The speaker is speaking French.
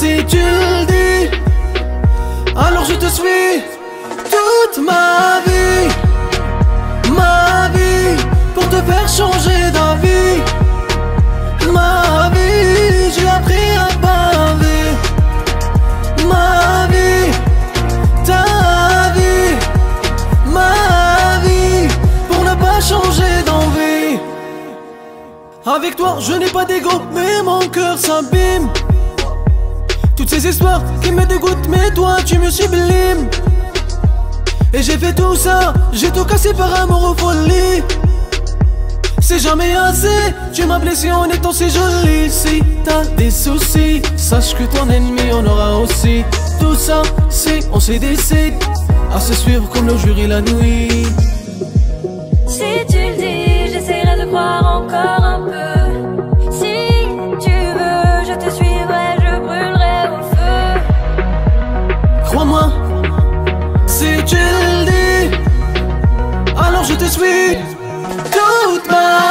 si tu le dis, alors je te suis toute ma vie, ma vie, pour te faire changer d'avis. Ma vie, j'ai appris à baver. Ma vie, ta vie, ma vie, pour ne pas changer d'envie. Avec toi, je n'ai pas d'ego, mais mon cœur s'abîme. Toutes ces histoires qui me dégoûtent, mais toi tu me sublimes. Et j'ai fait tout ça, j'ai tout cassé par amour ou folie. C'est jamais assez, tu m'as blessé en étant si jolie. Si t'as des soucis, sache que ton ennemi en aura aussi. Tout ça, c'est on s'est décide à se suivre comme le jour et la nuit. Si tu je te suis toute ma